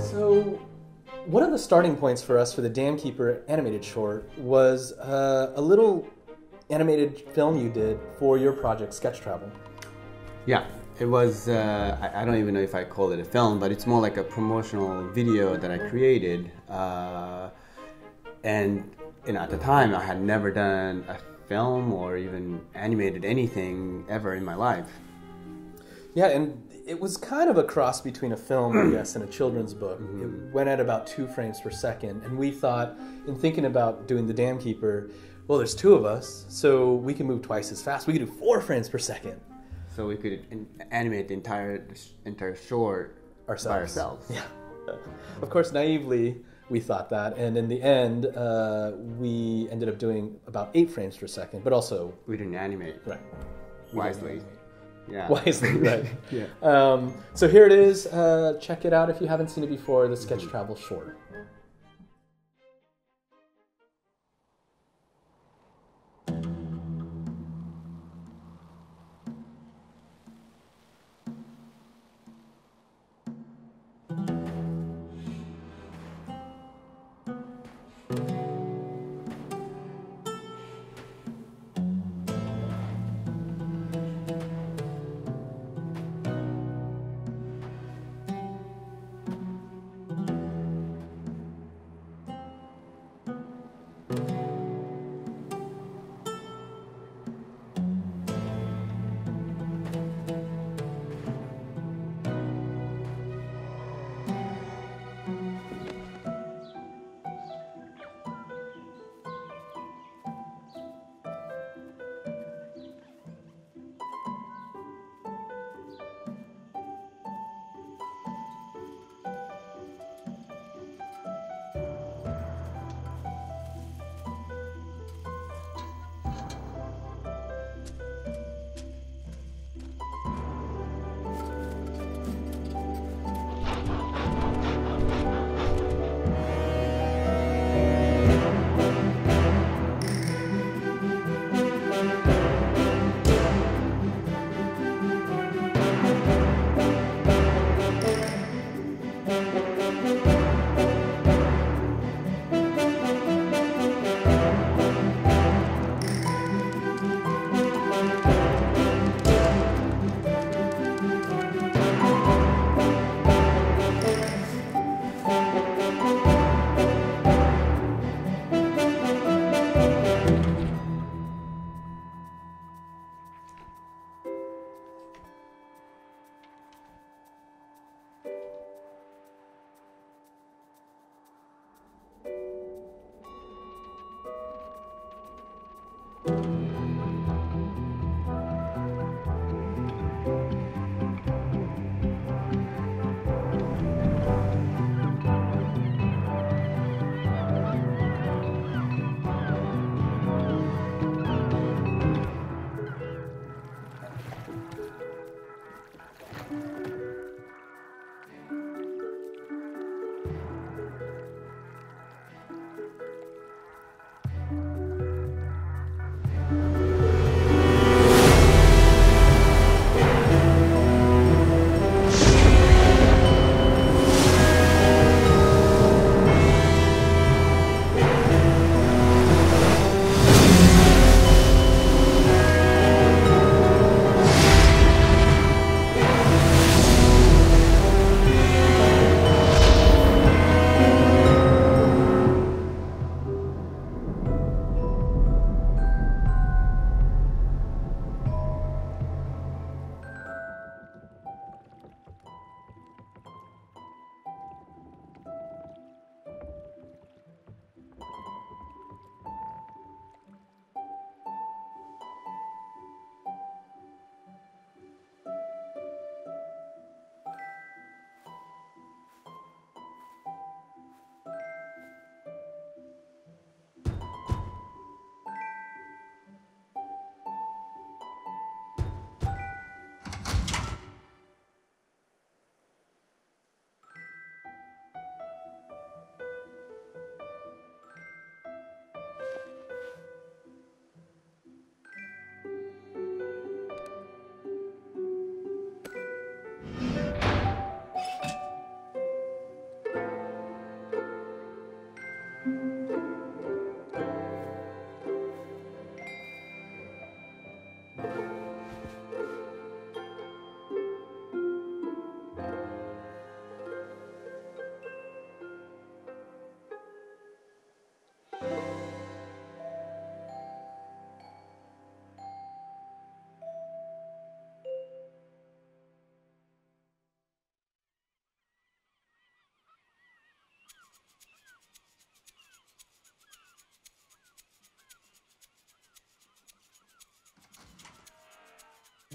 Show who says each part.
Speaker 1: So, one of the starting points for us for the Dam Keeper animated short was uh, a little animated film you did for your project, Sketchtravel.
Speaker 2: Yeah, it was, uh, I, don't even know if I call it a film, but it's more like a promotional video that I created. Uh, and you know, at the time, I had never done a film or even animated anything ever in my life.
Speaker 1: Yeah, and it was kind of a cross between a film, I guess, and a children's book. It went at about two frames per second, and we thought, in thinking about doing the Dam Keeper, well, there's two of us, so we can move twice as fast. We could do four frames per second
Speaker 2: So we could in- animate the entire entire short
Speaker 1: ourselves.
Speaker 2: by ourselves.
Speaker 1: Yeah. Of course, naively, we thought that, and in the end, uh, we ended up doing about eight frames per second, but also
Speaker 2: We didn't animate
Speaker 1: right
Speaker 2: wisely. Yeah.
Speaker 1: wisely, right?
Speaker 2: Yeah.
Speaker 1: Um, so here it is. Uh, check it out if you haven't seen it before. The Sketchtravel short.